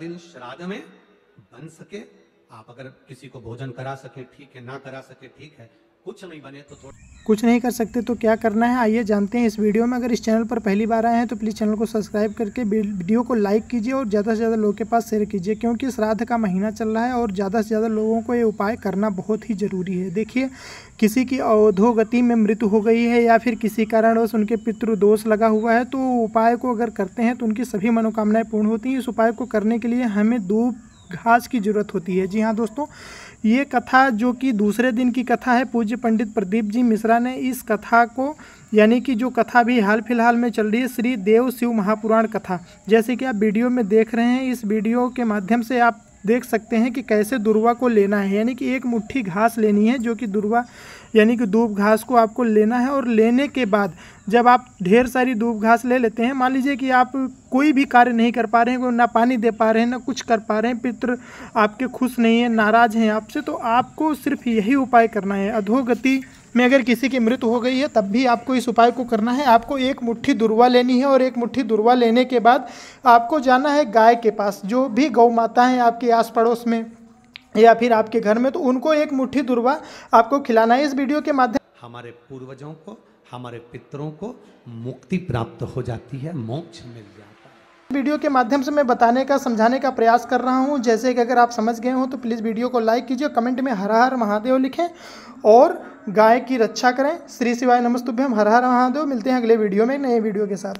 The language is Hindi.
दिन श्राद्ध में बन सके। आप अगर किसी को भोजन करा सके, ठीक है, ना करा सके, ठीक है कुछ नहीं बने तो थोड़ा कुछ नहीं कर सकते तो क्या करना है? आइए जानते हैं इस वीडियो में। अगर इस चैनल पर पहली बार आए हैं तो प्लीज़ चैनल को सब्सक्राइब करके वीडियो को लाइक कीजिए और ज़्यादा से ज़्यादा लोगों के पास शेयर कीजिए, क्योंकि श्राद्ध का महीना चल रहा है और ज़्यादा से ज़्यादा लोगों को ये उपाय करना बहुत ही ज़रूरी है। देखिए, किसी की अवधोगति में मृत्यु हो गई है या फिर किसी कारणवश उनके पितृदोष लगा हुआ है तो उपाय को अगर करते हैं तो उनकी सभी मनोकामनाएँ पूर्ण होती हैं। इस उपाय को करने के लिए हमें दूब घास की ज़रूरत होती है। जी हाँ दोस्तों, ये कथा जो कि दूसरे दिन की कथा है, पूज्य पंडित प्रदीप जी मिश्रा ने इस कथा को, यानी कि जो कथा भी हाल फ़िलहाल में चल रही है, श्री देव शिव महापुराण कथा। जैसे कि आप वीडियो में देख रहे हैं, इस वीडियो के माध्यम से आप देख सकते हैं कि कैसे दुर्वा को लेना है, यानी कि एक मुट्ठी घास लेनी है जो कि दुर्वा, यानी कि दूब घास को आपको लेना है और लेने के बाद जब आप ढेर सारी दूब घास ले लेते हैं, मान लीजिए कि आप कोई भी कार्य नहीं कर पा रहे हैं ना पानी दे पा रहे हैं, ना कुछ कर पा रहे हैं, पितृ आपके खुश नहीं है, नाराज़ हैं आपसे तो आपको सिर्फ़ यही उपाय करना है, अधोगति में अगर किसी की मृत्यु हो गई है तब भी आपको इस उपाय को करना है। आपको एक मुट्ठी दुर्वा लेनी है और एक मुट्ठी दुर्वा लेने के बाद आपको जाना है गाय के पास। जो भी गौ माता हैं आपके आस पड़ोस में या फिर आपके घर में तो उनको एक मुट्ठी दुर्वा आपको खिलाना है। इस वीडियो के माध्यम हमारे पूर्वजों को हमारे पितरों को मुक्ति प्राप्त हो जाती है मोक्ष मिल जाता है। वीडियो के माध्यम से मैं बताने का समझाने का प्रयास कर रहा हूँ। जैसे कि अगर आप समझ गए हो तो प्लीज़ वीडियो को लाइक कीजिए कमेंट में हर हर महादेव लिखें और गाय की रक्षा करें। श्री शिवाय नमस्तुभ्यम। हर हर महादेव। मिलते हैं अगले वीडियो में नए वीडियो के साथ।